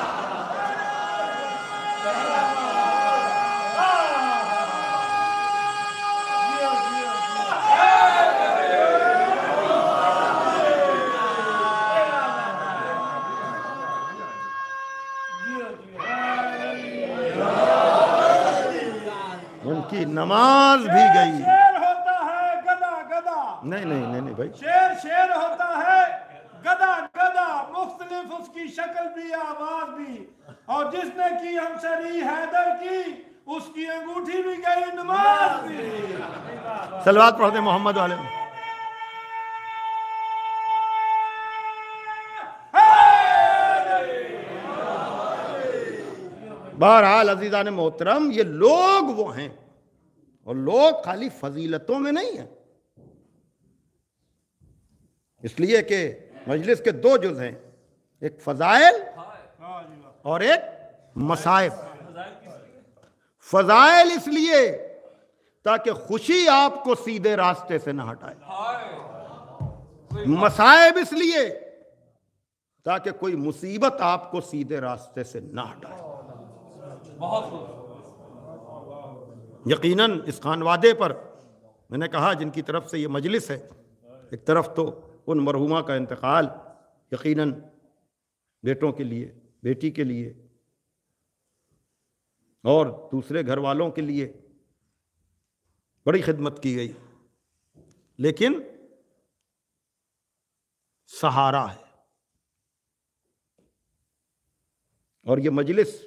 کی نماز بھی گئی۔ شیر ہوتا ہے گدا گدا۔ نہیں نہیں نہیں بھائی۔ شیر شیر ہوتا ہے گدا گدا۔ مختلف اس کی شکل بھی آواز بھی۔ اور جس نے کی ہم شری حیدر کی اس کی انگوٹھی بھی گئی نماز بھی۔ سلوات پڑھتے محمد والے بہرحال عزیزان محترم یہ لوگ وہ ہیں۔ اور لوگ خالی فضیلتوں میں نہیں ہیں۔ اس لیے کہ مجلس کے دو جز ہیں، ایک فضائل اور ایک مسائب فضائل اس لیے تاکہ خوشی آپ کو سیدھے راستے سے نہ ہٹائے۔ مسائب اس لیے تاکہ کوئی مصیبت آپ کو سیدھے راستے سے نہ ہٹائے۔ یقیناً اس خانوادے پر میں نے کہا جن کی طرف سے یہ مجلس ہے، ایک طرف تو ان مرحومہ کا انتقال یقیناً بیٹوں کے لیے، بیٹی کے لیے اور دوسرے گھر والوں کے لیے بڑی خدمت کی گئی۔ لیکن سہارا ہے۔ اور یہ مجلس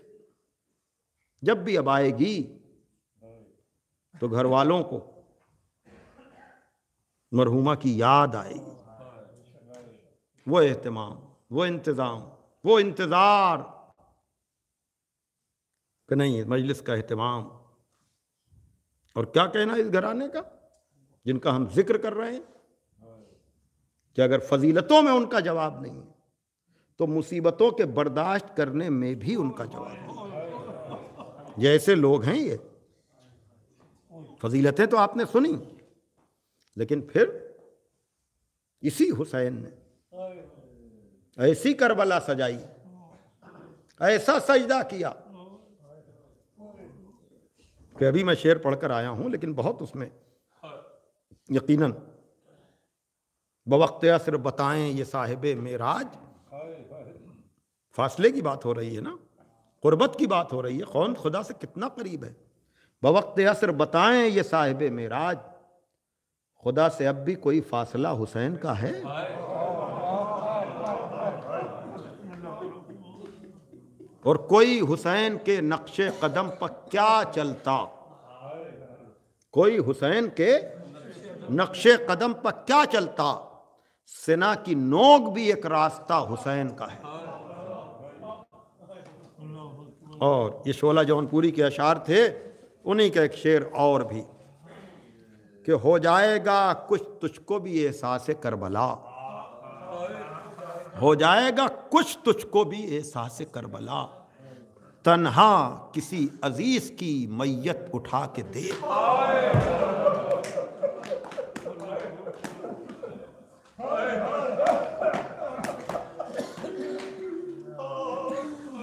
جب بھی اب آئے گی تو گھر والوں کو مرحومہ کی یاد آئے گی۔ وہ اہتمام، وہ انتظام، وہ انتظار۔ کہ نہیں مجلس کا اہتمام۔ اور کیا کہنا اس گھرانے کا؟ جن کا ہم ذکر کر رہے ہیں۔ کہ اگر فضیلتوں میں ان کا جواب نہیں ہے، تو مصیبتوں کے برداشت کرنے میں بھی ان کا جواب نہیں یہ ایسے لوگ ہیں یہ۔ فضیلتیں تو آپ نے سنی لیکن پھر اسی حسین نے ایسی کربلا سجائی، ایسا سجدہ کیا کہ ابھی میں شعر پڑھ کر آیا ہوں، لیکن بہت اس میں یقیناً بوقت صرف بتائیں یہ صاحب معراج۔ فاصلے کی بات ہو رہی ہے نا، قربت کی بات ہو رہی ہے۔ کون خدا سے کتنا قریب ہے؟ بوقت اثر بتائیں یہ صاحب معراج، خدا سے اب بھی کوئی فاصلہ حسین کا ہے؟ اور کوئی حسین کے نقش قدم پر کیا چلتا؟ کوئی حسین کے نقش قدم پر کیا چلتا؟ سنا کی نوک بھی ایک راستہ حسین کا ہے۔ اور یہ شولہ جون پوری کے اشعار تھے۔ انہی کا ایک شعر اور بھی کہ ہو جائے گا کچھ تجھ کو بھی احساس کربلا۔ ہو جائے گا کچھ تجھ کو بھی احساس کربلا۔ تنہا کسی عزیز کی میت اٹھا کے دے۔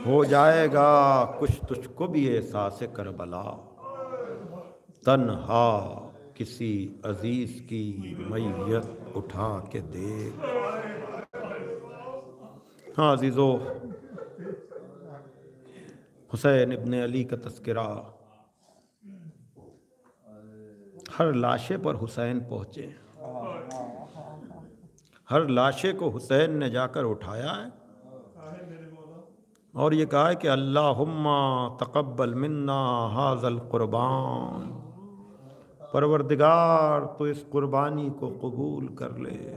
ہو جائے گا کچھ تجھ کو بھی احساس کربلا۔ تنہا کسی عزیز کی میت اٹھا کے دے ہاں عزیزو، حسین ابن علی کا تذکرہ۔ ہر لاشے پر حسین پہنچے۔ ہر لاشے کو حسین نے جا کر اٹھایا ہے۔ اور یہ کہا ہے کہ اللہ تقبل منا حاض القربان۔ پروردگار تو اس قربانی کو قبول کر لے۔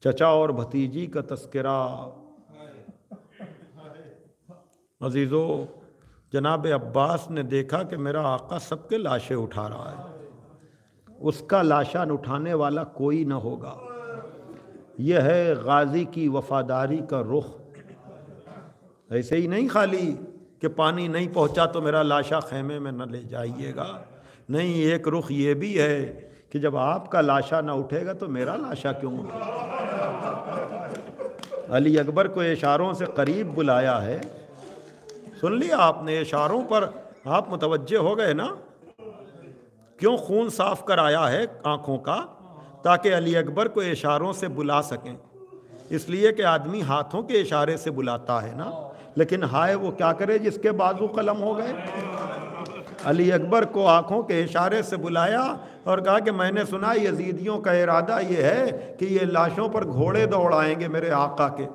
چچا اور بھتیجی کا تذکرہ۔ عزیزو، جناب عباس نے دیکھا کہ میرا آقا سب کے لاشیں اٹھا رہا ہے۔ اس کا لاشان اٹھانے والا کوئی نہ ہوگا۔ یہ ہے غازی کی وفاداری کا رخ۔ ایسے ہی نہیں خالی۔ کہ پانی نہیں پہنچا تو میرا لاشا خیمے میں نہ لے جائیے گا۔ نہیں، ایک رخ یہ بھی ہے کہ جب آپ کا لاشا نہ اٹھے گا تو میرا لاشا کیوں اٹھے علی اکبر کو اشاروں سے قریب بلایا ہے۔ سن لیا آپ نے، اشاروں پر آپ متوجہ ہو گئے نا؟ کیوں خون صاف کر آیا ہے آنکھوں کا تاکہ علی اکبر کو اشاروں سے بلا سکیں؟ اس لیے کہ آدمی ہاتھوں کے اشارے سے بلاتا ہے نا۔ لیکن ہائے وہ کیا کرے جس کے بازو قلم ہو گئے؟ علی اکبر کو آنکھوں کے اشارے سے بلایا اور کہا کہ میں نے سنا یزیدیوں کا ارادہ یہ ہے کہ یہ لاشوں پر گھوڑے دوڑائیں گے میرے آقا کے۔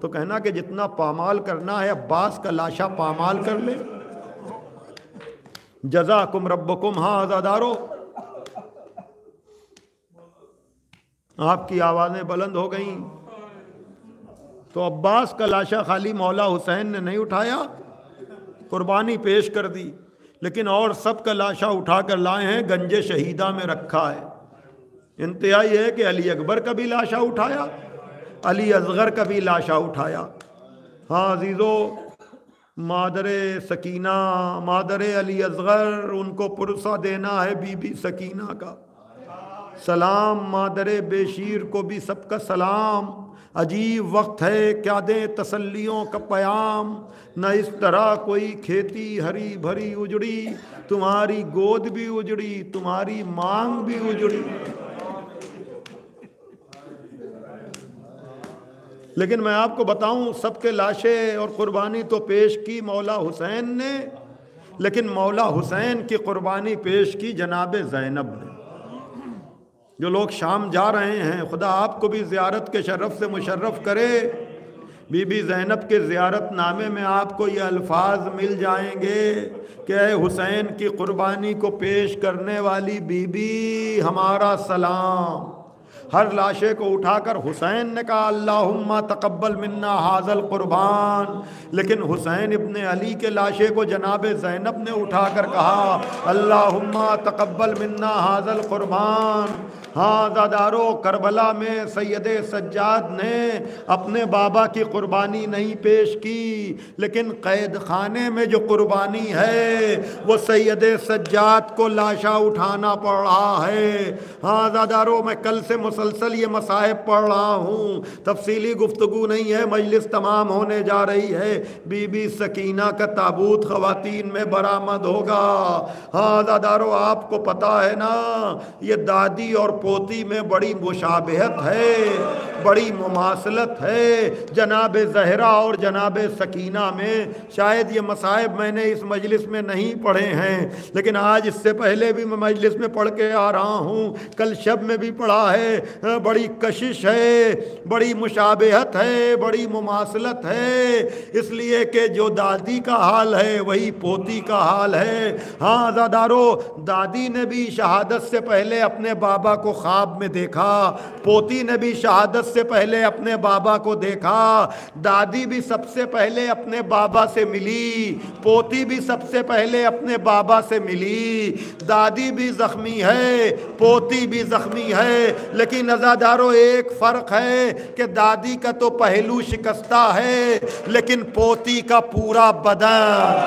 تو کہنا کہ جتنا پامال کرنا ہے عباس کا لاشا پامال کر لے۔ جزا کم رب کم ہاں آزادارو آپ کی آوازیں بلند ہو گئیں۔ تو عباس کا لاشا خالی مولا حسین نے نہیں اٹھایا، قربانی پیش کر دی۔ لیکن اور سب کا لاشا اٹھا کر لائے ہیں گنج شہیدہ میں رکھا ہے۔ انتہائی ہے کہ علی اکبر کا بھی لاشا اٹھایا، علی اصغر کا بھی لاشا اٹھایا۔ ہاں عزیزو، مادر سکینہ، مادر علی اصغر، ان کو پرسہ دینا ہے بی بی سکینہ کا۔ سلام مادر بے شیر کو بھی، سب کا سلام۔ عجیب وقت ہے کیا دیں تسلیوں کا پیام؟ نہ اس طرح کوئی کھیتی ہری بھری اجڑی، تمہاری گود بھی اجڑی، تمہاری مانگ بھی اجڑی۔ لیکن میں آپ کو بتاؤں، سب کے لاشیں اور قربانی تو پیش کی مولا حسین نے، لیکن مولا حسین کی قربانی پیش کی جناب زینب نے۔ جو لوگ شام جا رہے ہیں، خدا آپ کو بھی زیارت کے شرف سے مشرف کرے۔ بی بی زینب کے زیارت نامے میں آپ کو یہ الفاظ مل جائیں گے کہ اے حسین کی قربانی کو پیش کرنے والی بی بی، ہمارا سلام۔ ہر لاشے کو اٹھا کر حسین نے کہا اللہ تقبل منا حاضل قربان لیکن حسین ابن علی کے لاشے کو جناب زینب نے اٹھا کر کہا اللہ تقبل منا حاضل قربان ہاں دادارو کربلا میں سید سجاد نے اپنے بابا کی قربانی نہیں پیش کی، لیکن قید خانے میں جو قربانی ہے، وہ سید سجاد کو لاشا اٹھانا پڑ رہا ہے۔ ہاں دادارو میں کل سے مسلسل یہ مصائب پڑھ رہا ہوں۔ تفصیلی گفتگو نہیں ہے، مجلس تمام ہونے جا رہی ہے۔ بی بی سکینہ کا تابوت خواتین میں برآمد ہوگا۔ ہاں دادارو آپ کو پتا ہے نا، یہ دادی اور پوتی میں بڑی مشابہت ہے، بڑی مماثلت ہے۔ جناب زہرا اور جناب سکینہ میں شاید یہ مصائب میں نے اس مجلس میں نہیں پڑھے ہیں، لیکن آج اس سے پہلے بھی میں مجلس میں پڑھ کے آ رہا ہوں۔ کل شب میں بھی پڑھا ہے۔ بڑی کشش ہے، بڑی مشابہت ہے، بڑی مماثلت ہے۔ اس لیے کہ جو دادی کا حال ہے، وہی پوتی کا حال ہے۔ ہاں زادارو، دادی نے بھی شہادت سے پہلے اپنے بابا کو خواب میں دیکھا۔ پوتی نے بھی شہادت سے پہلے اپنے بابا کو دیکھا۔ دادی بھی سب سے پہلے اپنے بابا سے ملی۔ پوتی بھی سب سے پہلے اپنے بابا سے ملی۔ دادی بھی زخمی ہے، پوتی بھی زخمی ہے، لیکن ازادارو ایک فرق ہے کہ دادی کا تو پہلو شکستہ ہے، لیکن پوتی کا پورا بدن۔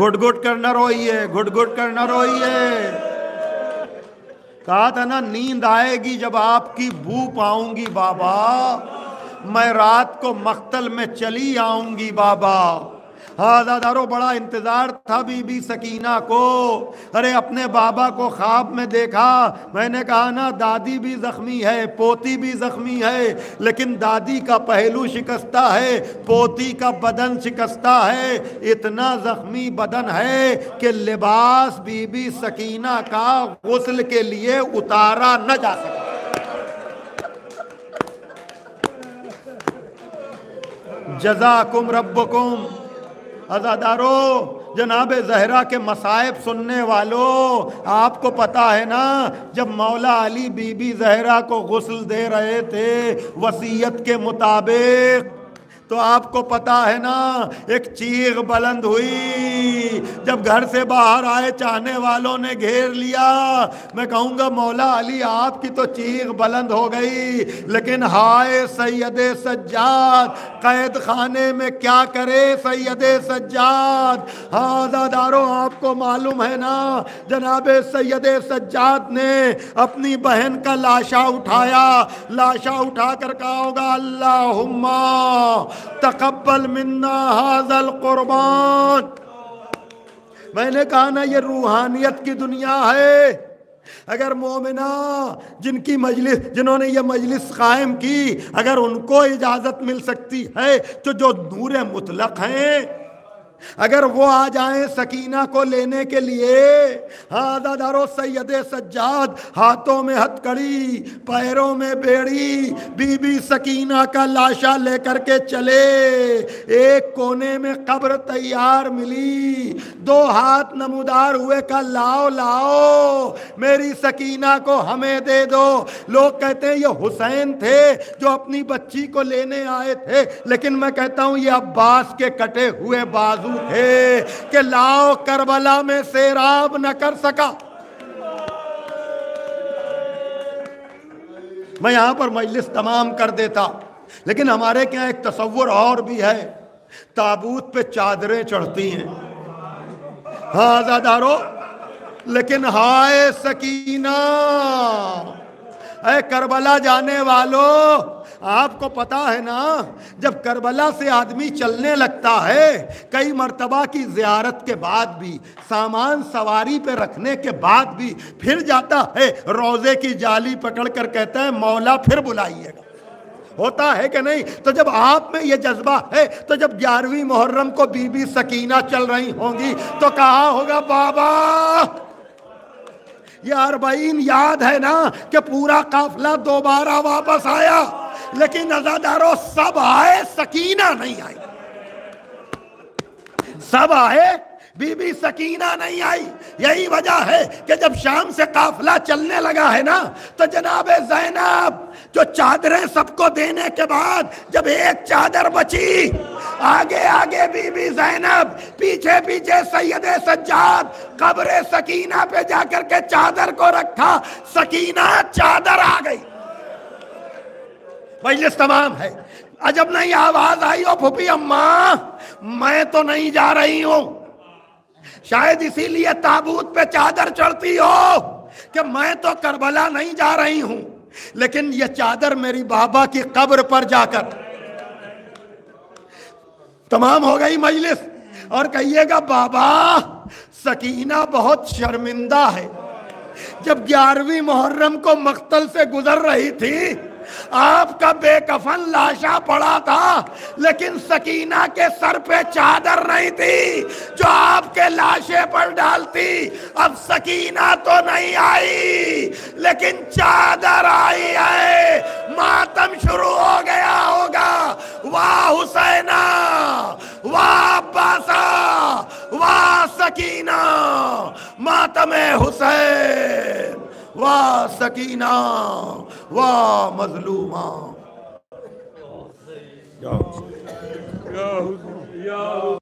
گٹ گٹ کر نہ روئیے گٹ گٹ کر نہ روئیے۔ کہا تھا نا، نیند آئے گی جب آپ کی بو پاؤں گی، بابا۔ میں رات کو مختل میں چلی آؤں گی بابا۔ ہاں بڑا انتظار تھا بی بی سکینہ کو۔ ارے، اپنے بابا کو خواب میں دیکھا۔ میں نے کہا نا دادی بھی زخمی ہے، پوتی بھی زخمی ہے۔ لیکن دادی کا پہلو شکستہ ہے، پوتی کا بدن شکستہ ہے۔ اتنا زخمی بدن ہے کہ لباس بی بی سکینہ کا غسل کے لیے اتارا نہ جا سکتا جزاکم ربکم۔ ازادارو جناب زہرہ کے مصائب سننے والوں آپ کو پتا ہے نا، جب مولا علی بی بی زہرہ کو غسل دے رہے تھے وسیعت کے مطابق۔ تو آپ کو پتا ہے نا، ایک چیخ بلند ہوئی۔ جب گھر سے باہر آئے، چاہنے والوں نے گھیر لیا۔ میں کہوں گا، مولا علی، آپ کی تو چیخ بلند ہو گئی۔ لیکن ہائے سید سجاد، قید خانے میں کیا کرے سید سجاد؟ ہاں دادارو آپ کو معلوم ہے نا، جناب سید سجاد نے اپنی بہن کا لاشا اٹھایا۔ لاشا اٹھا کر کہا ہوگا اللہ تقبل منا حاضل قربان میں نے کہا نا، یہ روحانیت کی دنیا ہے۔ اگر مومنہ جن کی مجلس، جنہوں نے یہ مجلس قائم کی، اگر ان کو اجازت مل سکتی ہے، تو جو نور مطلق ہیں اگر وہ آ جائیں سکینہ کو لینے کے لیے ہاں دادارو سید سجاد، ہاتھوں میں ہتھ کڑی پیروں میں بیڑی بی بی سکینہ کا لاشا لے کر کے چلے۔ ایک کونے میں قبر تیار ملی، دو ہاتھ نمودار ہوئے کا لاؤ لاؤ، میری سکینہ کو ہمیں دے دو۔ لوگ کہتے ہیں یہ حسین تھے جو اپنی بچی کو لینے آئے تھے، لیکن میں کہتا ہوں یہ عباس کے کٹے ہوئے بازو تھے کہ لاؤ کربلا میں سیراب نہ کر سکا۔ میں یہاں پر مجلس تمام کر دیتا۔ لیکن ہمارے کیا ایک تصور اور بھی ہے؟ تابوت پہ چادریں چڑھتی ہیں۔ ہاں زادارو لیکن ہائے سکینہ۔ اے کربلا جانے والوں آپ کو پتا ہے نا، جب کربلا سے آدمی چلنے لگتا ہے، کئی مرتبہ کی زیارت کے بعد بھی، سامان سواری پہ رکھنے کے بعد بھی، پھر جاتا ہے، روزے کی جالی پکڑ کر کہتا ہے، مولا پھر بلائیے گا۔ ہوتا ہے کہ نہیں؟ تو جب آپ میں یہ جذبہ ہے، تو جب گیارہویں محرم کو بی بی سکینہ چل رہی ہوں گی، تو کہا ہوگا، بابا! یہ اربعین یاد ہے نا، کہ پورا قافلہ دوبارہ واپس آیا۔ لیکن ازادارو سب آئے، سکینہ نہیں آئی۔ سب آئے، بی بی سکینہ نہیں آئی۔ یہی وجہ ہے کہ جب شام سے قافلہ چلنے لگا ہے نا، تو جناب زینب جو چادریں سب کو دینے کے بعد جب ایک چادر بچی، آگے آگے بی بی زینب، پیچھے پیچھے سید سجاد قبر سکینہ پہ جا کر کے چادر کو رکھا، سکینہ چادر آ گئی۔ مجلس تمام ہے۔ عجب نہیں آواز آئی ہو پھوپھی اماں، میں تو نہیں جا رہی ہوں۔ شاید اسی لیے تابوت پہ چادر چڑھتی ہو کہ میں تو کربلا نہیں جا رہی ہوں، لیکن یہ چادر میری بابا کی قبر پر جا کر۔ تمام ہو گئی مجلس۔ اور کہیے گا، بابا، سکینہ بہت شرمندہ ہے۔ جب گیارہویں محرم کو مقتل سے گزر رہی تھی آپ کا بے کفن لاشا پڑا تھا، لیکن سکینہ کے سر پہ چادر نہیں تھی جو آپ کے لاشے پر ڈالتی۔ اب سکینہ تو نہیں آئی، لیکن چادر آئی ہے۔ ماتم شروع ہو گیا ہوگا۔ واہ حسینہ، واہ عباسہ، واہ سکینہ۔ ماتم حسین۔ واہ سکینہ واہ مظلومہ۔ یا